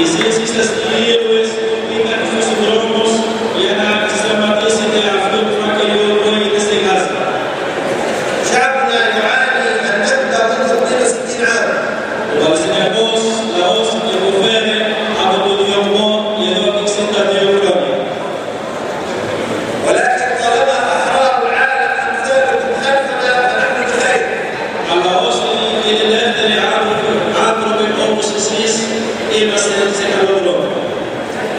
e cientistas que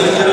Спасибо.